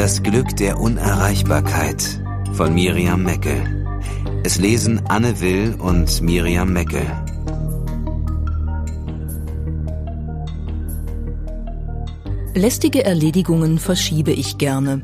Das Glück der Unerreichbarkeit von Miriam Meckel. Es lesen Anne Will und Miriam Meckel. Lästige Erledigungen verschiebe ich gerne.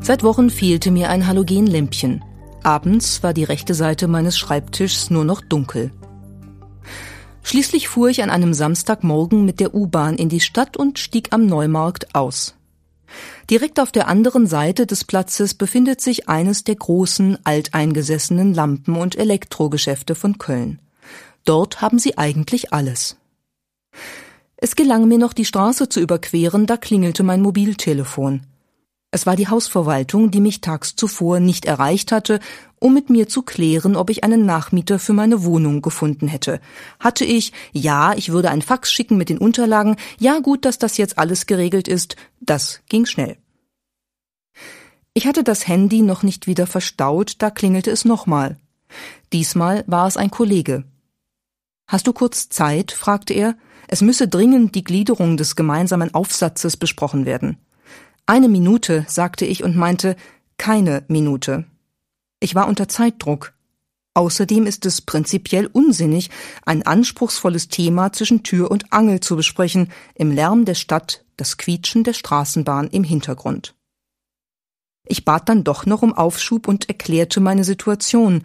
Seit Wochen fehlte mir ein Halogenlämpchen. Abends war die rechte Seite meines Schreibtischs nur noch dunkel. Schließlich fuhr ich an einem Samstagmorgen mit der U-Bahn in die Stadt und stieg am Neumarkt aus. Direkt auf der anderen Seite des Platzes befindet sich eines der großen, alteingesessenen Lampen- und Elektrogeschäfte von Köln. Dort haben sie eigentlich alles. Es gelang mir noch, die Straße zu überqueren, da klingelte mein Mobiltelefon. Es war die Hausverwaltung, die mich tags zuvor nicht erreicht hatte, um mit mir zu klären, ob ich einen Nachmieter für meine Wohnung gefunden hätte. Hatte ich, ja, ich würde ein Fax schicken mit den Unterlagen, ja gut, dass das jetzt alles geregelt ist, das ging schnell. Ich hatte das Handy noch nicht wieder verstaut, da klingelte es nochmal. Diesmal war es ein Kollege. Hast du kurz Zeit? fragte er. Es müsse dringend die Gliederung des gemeinsamen Aufsatzes besprochen werden. Eine Minute, sagte ich und meinte keine Minute. Ich war unter Zeitdruck. Außerdem ist es prinzipiell unsinnig, ein anspruchsvolles Thema zwischen Tür und Angel zu besprechen, im Lärm der Stadt, das Quietschen der Straßenbahn im Hintergrund. Ich bat dann doch noch um Aufschub und erklärte meine Situation.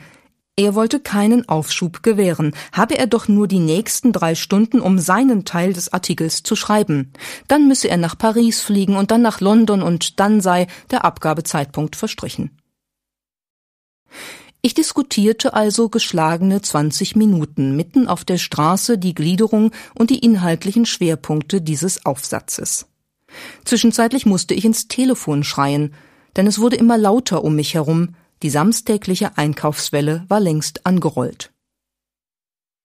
Er wollte keinen Aufschub gewähren, habe er doch nur die nächsten drei Stunden, um seinen Teil des Artikels zu schreiben. Dann müsse er nach Paris fliegen und dann nach London und dann sei der Abgabezeitpunkt verstrichen. Ich diskutierte also geschlagene 20 Minuten mitten auf der Straße die Gliederung und die inhaltlichen Schwerpunkte dieses Aufsatzes. Zwischenzeitlich musste ich ins Telefon schreien, denn es wurde immer lauter um mich herum, die samstägliche Einkaufswelle war längst angerollt.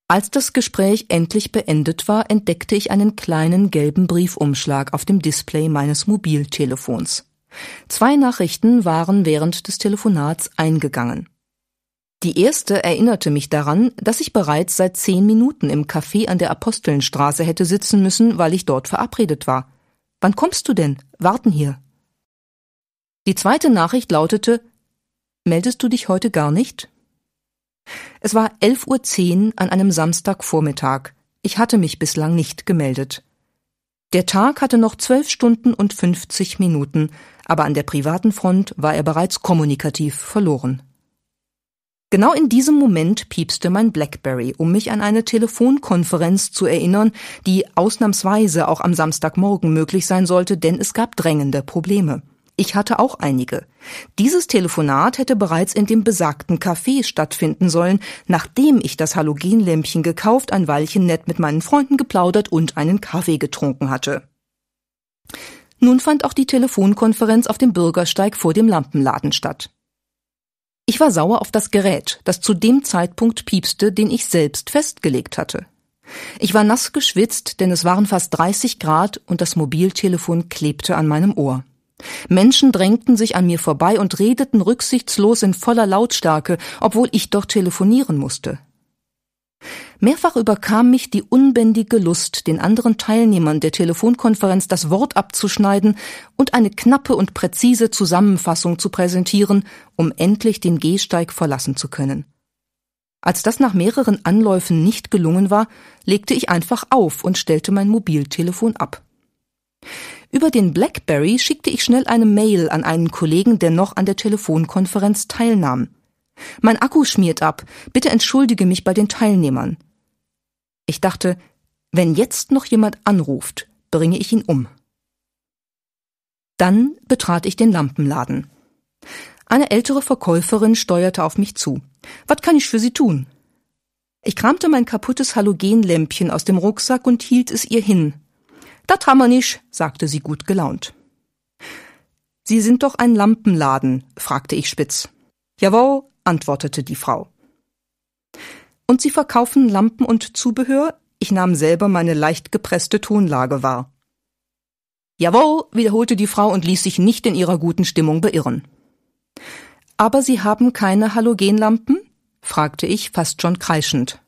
Als das Gespräch endlich beendet war, entdeckte ich einen kleinen gelben Briefumschlag auf dem Display meines Mobiltelefons. Zwei Nachrichten waren während des Telefonats eingegangen. Die erste erinnerte mich daran, dass ich bereits seit zehn Minuten im Café an der Apostelnstraße hätte sitzen müssen, weil ich dort verabredet war. Wann kommst du denn? Warten hier. Die zweite Nachricht lautete Meldest du dich heute gar nicht? Es war 11.10 Uhr an einem Samstagvormittag. Ich hatte mich bislang nicht gemeldet. Der Tag hatte noch zwölf Stunden und 50 Minuten, aber an der privaten Front war er bereits kommunikativ verloren. Genau in diesem Moment piepste mein Blackberry, um mich an eine Telefonkonferenz zu erinnern, die ausnahmsweise auch am Samstagmorgen möglich sein sollte, denn es gab drängende Probleme. Ich hatte auch einige. Dieses Telefonat hätte bereits in dem besagten Café stattfinden sollen, nachdem ich das Halogenlämpchen gekauft, ein Weilchen nett mit meinen Freunden geplaudert und einen Kaffee getrunken hatte. Nun fand auch die Telefonkonferenz auf dem Bürgersteig vor dem Lampenladen statt. Ich war sauer auf das Gerät, das zu dem Zeitpunkt piepste, den ich selbst festgelegt hatte. Ich war nass geschwitzt, denn es waren fast 30 Grad und das Mobiltelefon klebte an meinem Ohr. Menschen drängten sich an mir vorbei und redeten rücksichtslos in voller Lautstärke, obwohl ich doch telefonieren musste. Mehrfach überkam mich die unbändige Lust, den anderen Teilnehmern der Telefonkonferenz das Wort abzuschneiden und eine knappe und präzise Zusammenfassung zu präsentieren, um endlich den Gehsteig verlassen zu können. Als das nach mehreren Anläufen nicht gelungen war, legte ich einfach auf und stellte mein Mobiltelefon ab. Über den Blackberry schickte ich schnell eine Mail an einen Kollegen, der noch an der Telefonkonferenz teilnahm. Mein Akku schmiert ab. Bitte entschuldige mich bei den Teilnehmern. Ich dachte, wenn jetzt noch jemand anruft, bringe ich ihn um. Dann betrat ich den Lampenladen. Eine ältere Verkäuferin steuerte auf mich zu. Was kann ich für Sie tun? Ich kramte mein kaputtes Halogenlämpchen aus dem Rucksack und hielt es ihr hin. Dat wir nicht, sagte sie gut gelaunt. Sie sind doch ein Lampenladen, fragte ich spitz. Jawohl, antwortete die Frau. Und Sie verkaufen Lampen und Zubehör? Ich nahm selber meine leicht gepresste Tonlage wahr. Jawohl, wiederholte die Frau und ließ sich nicht in ihrer guten Stimmung beirren. Aber Sie haben keine Halogenlampen? fragte ich fast schon kreischend.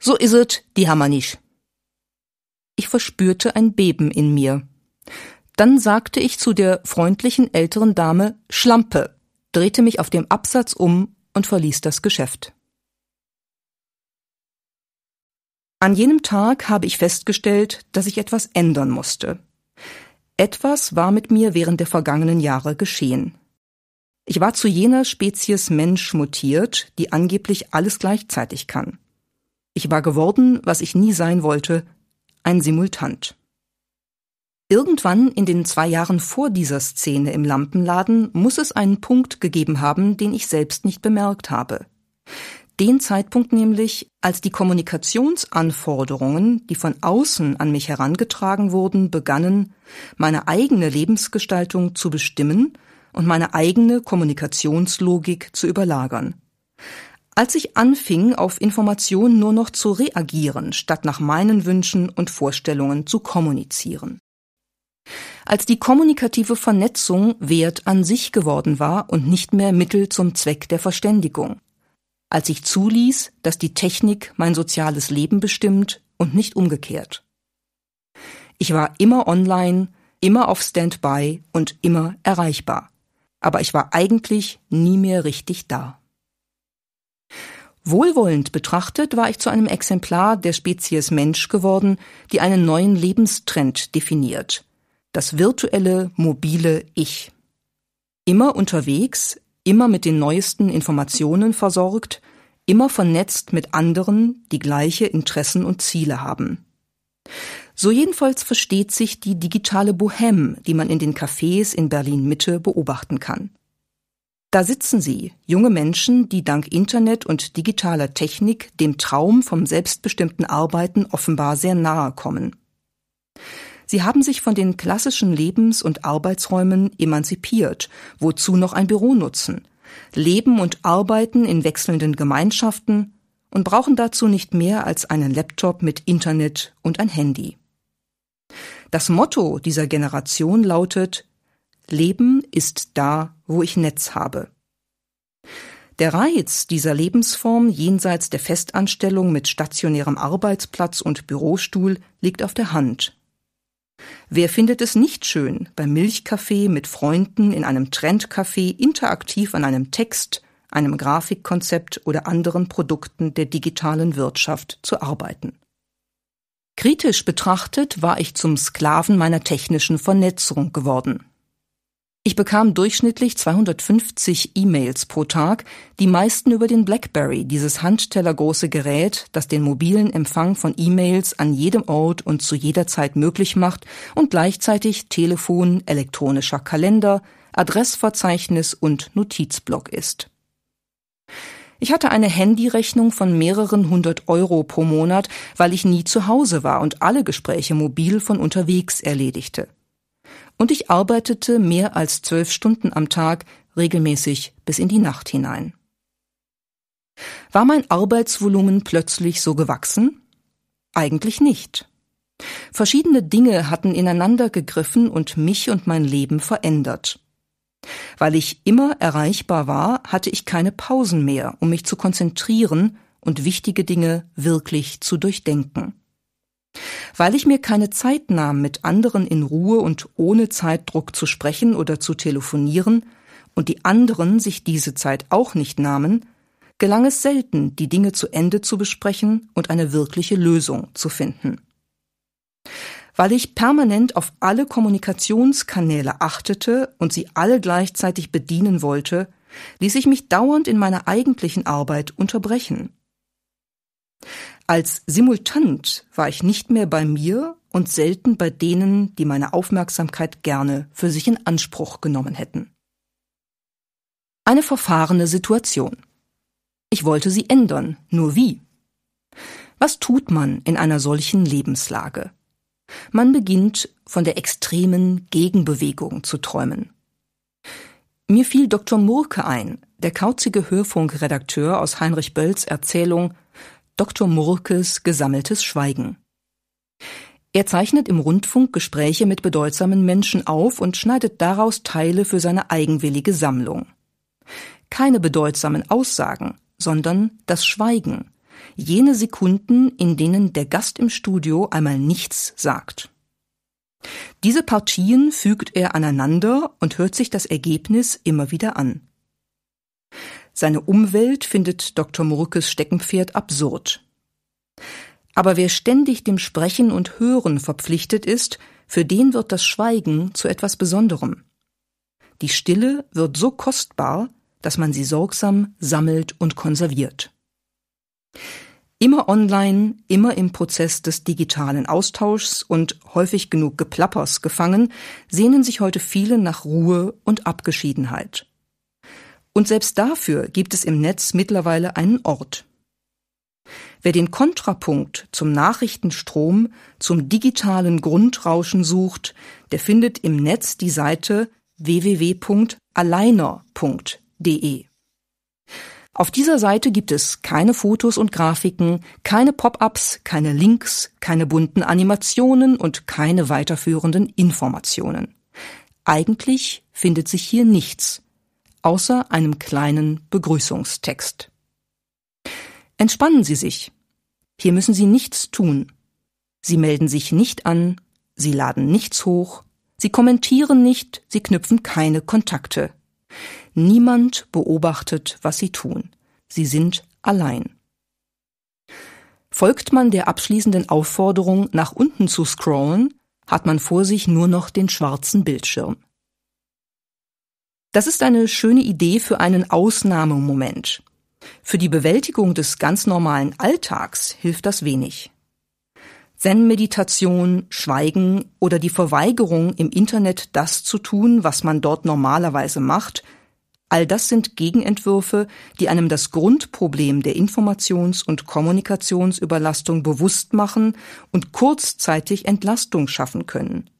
So is es, die haben wir nicht. Ich verspürte ein Beben in mir. Dann sagte ich zu der freundlichen älteren Dame Schlampe, drehte mich auf dem Absatz um und verließ das Geschäft. An jenem Tag habe ich festgestellt, dass ich etwas ändern musste. Etwas war mit mir während der vergangenen Jahre geschehen. Ich war zu jener Spezies Mensch mutiert, die angeblich alles gleichzeitig kann. Ich war geworden, was ich nie sein wollte, ein Simultant. Irgendwann in den zwei Jahren vor dieser Szene im Lampenladen muss es einen Punkt gegeben haben, den ich selbst nicht bemerkt habe. Den Zeitpunkt nämlich, als die Kommunikationsanforderungen, die von außen an mich herangetragen wurden, begannen, meine eigene Lebensgestaltung zu bestimmen und meine eigene Kommunikationslogik zu überlagern. Als ich anfing, auf Informationen nur noch zu reagieren, statt nach meinen Wünschen und Vorstellungen zu kommunizieren. Als die kommunikative Vernetzung Wert an sich geworden war und nicht mehr Mittel zum Zweck der Verständigung. Als ich zuließ, dass die Technik mein soziales Leben bestimmt und nicht umgekehrt. Ich war immer online, immer auf Standby und immer erreichbar. Aber ich war eigentlich nie mehr richtig da. Wohlwollend betrachtet war ich zu einem Exemplar der Spezies Mensch geworden, die einen neuen Lebenstrend definiert. Das virtuelle, mobile Ich. Immer unterwegs, immer mit den neuesten Informationen versorgt, immer vernetzt mit anderen, die gleiche Interessen und Ziele haben. So jedenfalls versteht sich die digitale Bohème, die man in den Cafés in Berlin Mitte beobachten kann. Da sitzen sie, junge Menschen, die dank Internet und digitaler Technik dem Traum vom selbstbestimmten Arbeiten offenbar sehr nahe kommen. Sie haben sich von den klassischen Lebens- und Arbeitsräumen emanzipiert, wozu noch ein Büro nutzen, leben und arbeiten in wechselnden Gemeinschaften und brauchen dazu nicht mehr als einen Laptop mit Internet und ein Handy. Das Motto dieser Generation lautet Leben ist da, wo ich Netz habe. Der Reiz dieser Lebensform jenseits der Festanstellung mit stationärem Arbeitsplatz und Bürostuhl liegt auf der Hand. Wer findet es nicht schön, beim Milchkaffee mit Freunden in einem Trendcafé interaktiv an einem Text, einem Grafikkonzept oder anderen Produkten der digitalen Wirtschaft zu arbeiten? Kritisch betrachtet war ich zum Sklaven meiner technischen Vernetzung geworden. Ich bekam durchschnittlich 250 E-Mails pro Tag, die meisten über den BlackBerry, dieses handtellergroße Gerät, das den mobilen Empfang von E-Mails an jedem Ort und zu jeder Zeit möglich macht und gleichzeitig Telefon, elektronischer Kalender, Adressverzeichnis und Notizblock ist. Ich hatte eine Handyrechnung von mehreren hundert Euro pro Monat, weil ich nie zu Hause war und alle Gespräche mobil von unterwegs erledigte und ich arbeitete mehr als zwölf Stunden am Tag, regelmäßig bis in die Nacht hinein. War mein Arbeitsvolumen plötzlich so gewachsen? Eigentlich nicht. Verschiedene Dinge hatten ineinander gegriffen und mich und mein Leben verändert. Weil ich immer erreichbar war, hatte ich keine Pausen mehr, um mich zu konzentrieren und wichtige Dinge wirklich zu durchdenken. Weil ich mir keine Zeit nahm, mit anderen in Ruhe und ohne Zeitdruck zu sprechen oder zu telefonieren, und die anderen sich diese Zeit auch nicht nahmen, gelang es selten, die Dinge zu Ende zu besprechen und eine wirkliche Lösung zu finden. Weil ich permanent auf alle Kommunikationskanäle achtete und sie alle gleichzeitig bedienen wollte, ließ ich mich dauernd in meiner eigentlichen Arbeit unterbrechen. Als Simultant war ich nicht mehr bei mir und selten bei denen, die meine Aufmerksamkeit gerne für sich in Anspruch genommen hätten. Eine verfahrene Situation. Ich wollte sie ändern, nur wie? Was tut man in einer solchen Lebenslage? Man beginnt von der extremen Gegenbewegung zu träumen. Mir fiel Dr. Murke ein, der kauzige Hörfunkredakteur aus Heinrich Bölls Erzählung Dr. Murkes Gesammeltes Schweigen. Er zeichnet im Rundfunk Gespräche mit bedeutsamen Menschen auf und schneidet daraus Teile für seine eigenwillige Sammlung. Keine bedeutsamen Aussagen, sondern das Schweigen, jene Sekunden, in denen der Gast im Studio einmal nichts sagt. Diese Partien fügt er aneinander und hört sich das Ergebnis immer wieder an. Seine Umwelt findet Dr. Murkes Steckenpferd absurd. Aber wer ständig dem Sprechen und Hören verpflichtet ist, für den wird das Schweigen zu etwas Besonderem. Die Stille wird so kostbar, dass man sie sorgsam sammelt und konserviert. Immer online, immer im Prozess des digitalen Austauschs und häufig genug Geplappers gefangen, sehnen sich heute viele nach Ruhe und Abgeschiedenheit. Und selbst dafür gibt es im Netz mittlerweile einen Ort. Wer den Kontrapunkt zum Nachrichtenstrom, zum digitalen Grundrauschen sucht, der findet im Netz die Seite www.alleiner.de. Auf dieser Seite gibt es keine Fotos und Grafiken, keine Pop-ups, keine Links, keine bunten Animationen und keine weiterführenden Informationen. Eigentlich findet sich hier nichts, außer einem kleinen Begrüßungstext. Entspannen Sie sich. Hier müssen Sie nichts tun. Sie melden sich nicht an, Sie laden nichts hoch, Sie kommentieren nicht, Sie knüpfen keine Kontakte. Niemand beobachtet, was sie tun. Sie sind allein. Folgt man der abschließenden Aufforderung, nach unten zu scrollen, hat man vor sich nur noch den schwarzen Bildschirm. Das ist eine schöne Idee für einen Ausnahmemoment. Für die Bewältigung des ganz normalen Alltags hilft das wenig. Zen-Meditation, Schweigen oder die Verweigerung, im Internet das zu tun, was man dort normalerweise macht, All das sind Gegenentwürfe, die einem das Grundproblem der Informations- und Kommunikationsüberlastung bewusst machen und kurzzeitig Entlastung schaffen können.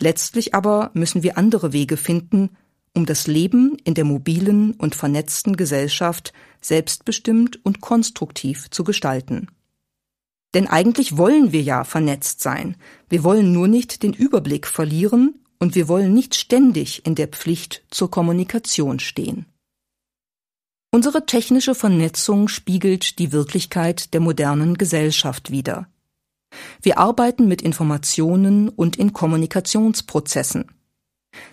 Letztlich aber müssen wir andere Wege finden, um das Leben in der mobilen und vernetzten Gesellschaft selbstbestimmt und konstruktiv zu gestalten. Denn eigentlich wollen wir ja vernetzt sein, wir wollen nur nicht den Überblick verlieren und wir wollen nicht ständig in der Pflicht zur Kommunikation stehen. Unsere technische Vernetzung spiegelt die Wirklichkeit der modernen Gesellschaft wider. Wir arbeiten mit Informationen und in Kommunikationsprozessen.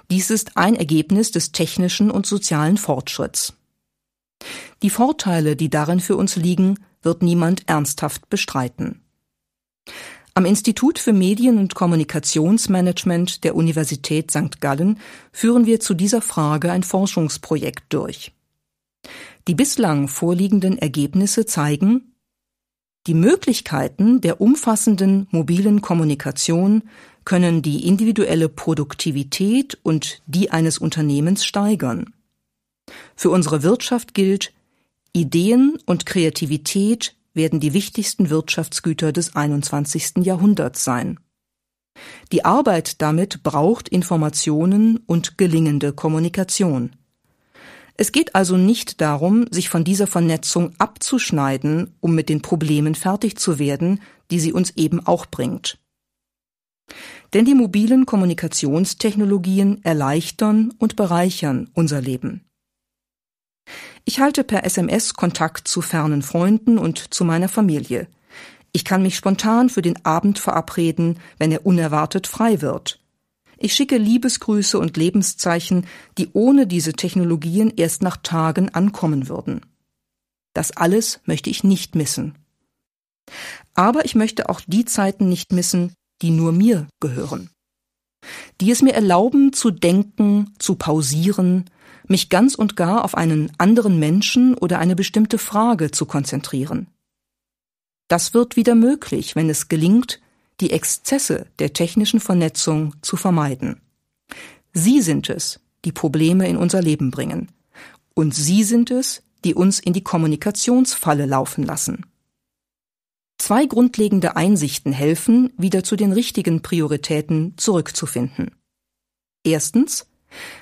Dies ist ein Ergebnis des technischen und sozialen Fortschritts. Die Vorteile, die darin für uns liegen, wird niemand ernsthaft bestreiten. Am Institut für Medien- und Kommunikationsmanagement der Universität St. Gallen führen wir zu dieser Frage ein Forschungsprojekt durch. Die bislang vorliegenden Ergebnisse zeigen, die Möglichkeiten der umfassenden mobilen Kommunikation können die individuelle Produktivität und die eines Unternehmens steigern. Für unsere Wirtschaft gilt, Ideen und Kreativität werden die wichtigsten Wirtschaftsgüter des 21. Jahrhunderts sein. Die Arbeit damit braucht Informationen und gelingende Kommunikation. Es geht also nicht darum, sich von dieser Vernetzung abzuschneiden, um mit den Problemen fertig zu werden, die sie uns eben auch bringt. Denn die mobilen Kommunikationstechnologien erleichtern und bereichern unser Leben. Ich halte per SMS Kontakt zu fernen Freunden und zu meiner Familie. Ich kann mich spontan für den Abend verabreden, wenn er unerwartet frei wird. Ich schicke Liebesgrüße und Lebenszeichen, die ohne diese Technologien erst nach Tagen ankommen würden. Das alles möchte ich nicht missen. Aber ich möchte auch die Zeiten nicht missen, die nur mir gehören. Die es mir erlauben, zu denken, zu pausieren, mich ganz und gar auf einen anderen Menschen oder eine bestimmte Frage zu konzentrieren. Das wird wieder möglich, wenn es gelingt, die Exzesse der technischen Vernetzung zu vermeiden. Sie sind es, die Probleme in unser Leben bringen. Und Sie sind es, die uns in die Kommunikationsfalle laufen lassen. Zwei grundlegende Einsichten helfen, wieder zu den richtigen Prioritäten zurückzufinden. Erstens,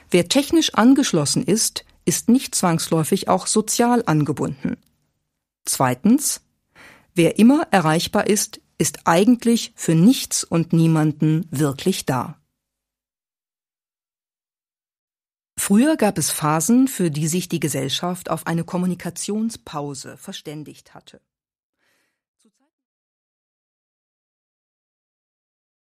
Wer technisch angeschlossen ist, ist nicht zwangsläufig auch sozial angebunden. Zweitens, wer immer erreichbar ist, ist eigentlich für nichts und niemanden wirklich da. Früher gab es Phasen, für die sich die Gesellschaft auf eine Kommunikationspause verständigt hatte.